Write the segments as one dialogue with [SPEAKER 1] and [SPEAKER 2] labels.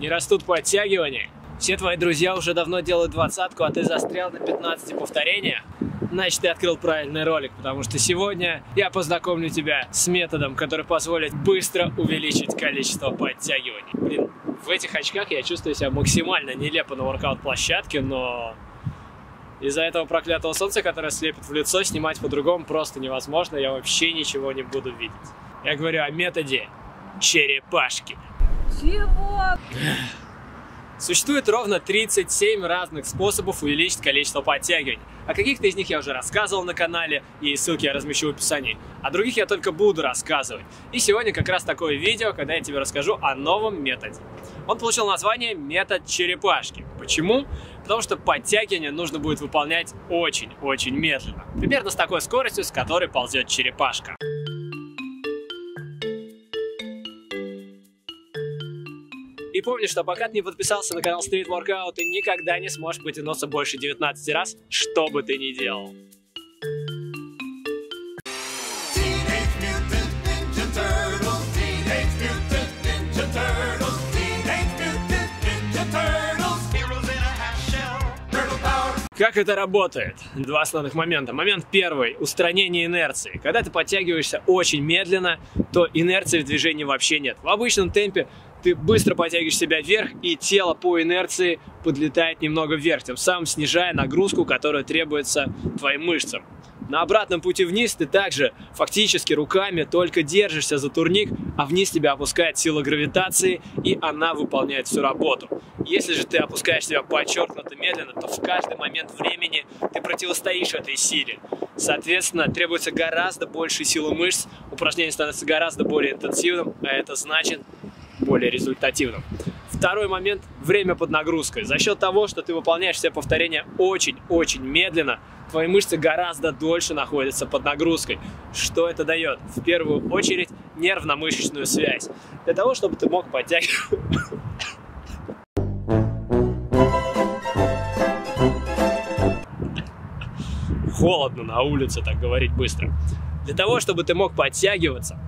[SPEAKER 1] Не растут подтягивания. Все твои друзья уже давно делают двадцатку, а ты застрял на 15 повторениях. Значит, ты открыл правильный ролик, потому что сегодня я познакомлю тебя с методом, который позволит быстро увеличить количество подтягиваний. Блин, в этих очках я чувствую себя максимально нелепо на воркаут-площадке, но из-за этого проклятого солнца, которое слепит в лицо, снимать по-другому просто невозможно, я вообще ничего не буду видеть. Я говорю о методе черепашки.
[SPEAKER 2] Чего?
[SPEAKER 1] Существует ровно 37 разных способов увеличить количество подтягиваний. О каких-то из них я уже рассказывал на канале, и ссылки я размещу в описании. О других я только буду рассказывать. И сегодня как раз такое видео, когда я тебе расскажу о новом методе. Он получил название метод черепашки. Почему? Потому что подтягивание нужно будет выполнять очень-очень медленно. Примерно с такой скоростью, с которой ползет черепашка. И помни, что пока ты не подписался на канал Street Workout, ты никогда не сможешь потянуться больше 19 раз, что бы ты ни делал. Как это работает? Два основных момента. Момент первый – устранение инерции. Когда ты подтягиваешься очень медленно, то инерции в движении вообще нет. В обычном темпе ты быстро подтягиваешь себя вверх, и тело по инерции подлетает немного вверх, тем самым снижая нагрузку, которая требуется твоим мышцам. На обратном пути вниз ты также фактически руками только держишься за турник, а вниз тебя опускает сила гравитации, и она выполняет всю работу. Если же ты опускаешь себя подчеркнуто медленно, то в каждый момент времени ты противостоишь этой силе. Соответственно, требуется гораздо больше силы мышц, упражнение становится гораздо более интенсивным, а это значит более результативным. Второй момент – время под нагрузкой. За счет того, что ты выполняешь все повторения очень-очень медленно, твои мышцы гораздо дольше находятся под нагрузкой. Что это дает? В первую очередь нервно-мышечную связь. Для того, чтобы ты мог подтягивать... Холодно на улице, так говорить быстро. Для того, чтобы ты мог подтягиваться,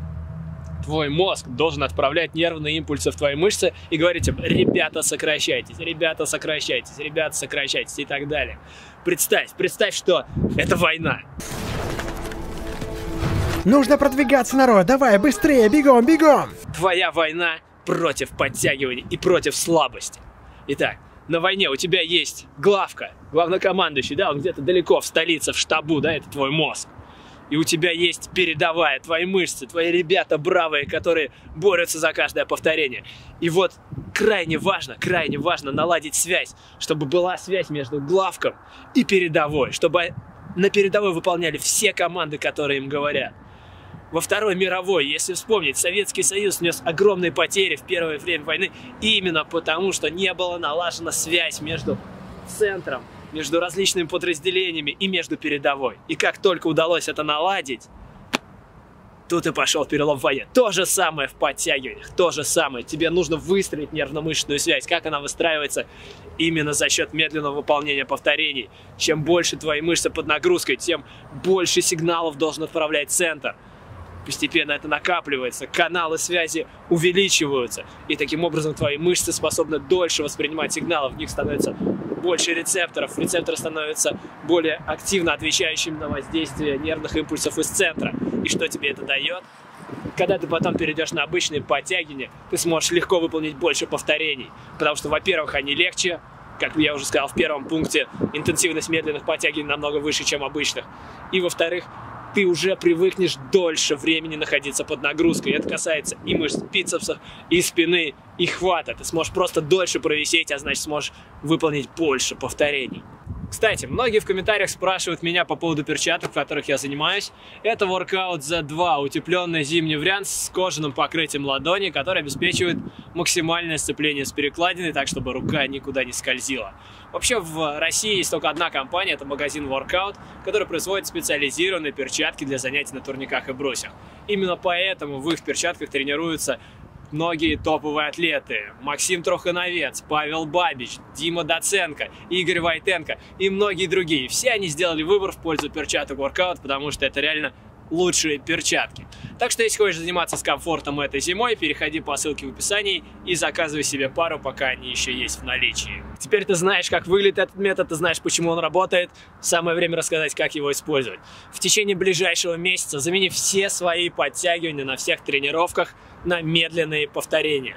[SPEAKER 1] твой мозг должен отправлять нервные импульсы в твои мышцы и говорить им, ребята, сокращайтесь, ребята, сокращайтесь, ребята, сокращайтесь и так далее. Представь, представь, что это война.
[SPEAKER 3] Нужно продвигаться, народ. Давай, быстрее, бегом, бегом.
[SPEAKER 1] Твоя война против подтягиваний и против слабости. Итак, на войне у тебя есть главка, главнокомандующий, да, он где-то далеко в столице, в штабу, да, это твой мозг и у тебя есть передовая, твои мышцы, твои ребята бравые, которые борются за каждое повторение. И вот крайне важно, крайне важно наладить связь, чтобы была связь между главком и передовой, чтобы на передовой выполняли все команды, которые им говорят. Во Второй мировой, если вспомнить, Советский Союз нес огромные потери в первое время войны именно потому, что не была налажена связь между центром между различными подразделениями и между передовой. И как только удалось это наладить, тут и пошел перелом в войне. То же самое в подтягиваниях, то же самое. Тебе нужно выстроить нервно-мышечную связь. Как она выстраивается? Именно за счет медленного выполнения повторений. Чем больше твои мышцы под нагрузкой, тем больше сигналов должен отправлять центр. Постепенно это накапливается, каналы связи увеличиваются, и таким образом твои мышцы способны дольше воспринимать сигналы, в них становится больше рецепторов, рецепторы становятся более активно отвечающими на воздействие нервных импульсов из центра. И что тебе это дает? Когда ты потом перейдешь на обычные подтягивания, ты сможешь легко выполнить больше повторений, потому что, во-первых, они легче, как я уже сказал в первом пункте, интенсивность медленных подтягиваний намного выше, чем обычных. И, во-вторых, ты уже привыкнешь дольше времени находиться под нагрузкой. Это касается и мышц бицепсов, и спины, и хвата. Ты сможешь просто дольше провисеть, а значит сможешь выполнить больше повторений. Кстати, многие в комментариях спрашивают меня по поводу перчаток, в которых я занимаюсь. Это Workout Z2, утепленный зимний вариант с кожаным покрытием ладони, который обеспечивает максимальное сцепление с перекладиной, так чтобы рука никуда не скользила. Вообще в России есть только одна компания, это магазин Workout, который производит специализированные перчатки для занятий на турниках и брусьях. Именно поэтому в их перчатках тренируются многие топовые атлеты. Максим Трохановец, Павел Бабич, Дима Доценко, Игорь Войтенко и многие другие. Все они сделали выбор в пользу перчаток воркаут, потому что это реально лучшие перчатки. Так что, если хочешь заниматься с комфортом этой зимой, переходи по ссылке в описании и заказывай себе пару, пока они еще есть в наличии. Теперь ты знаешь, как выглядит этот метод, ты знаешь, почему он работает. Самое время рассказать, как его использовать. В течение ближайшего месяца замени все свои подтягивания на всех тренировках на медленные повторения.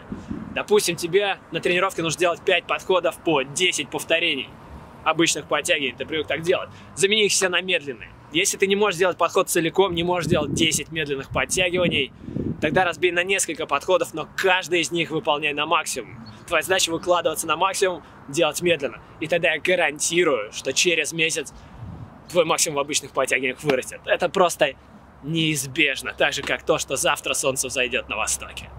[SPEAKER 1] Допустим, тебе на тренировке нужно сделать 5 подходов по 10 повторений обычных подтягиваний, ты привык так делать. Замени их все на медленные. Если ты не можешь сделать подход целиком, не можешь сделать 10 медленных подтягиваний, тогда разбей на несколько подходов, но каждый из них выполняй на максимум. Твоя задача выкладываться на максимум, делать медленно. И тогда я гарантирую, что через месяц твой максимум в обычных подтягиваниях вырастет. Это просто неизбежно, так же как то, что завтра солнце взойдет на востоке.